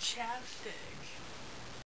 chapstick.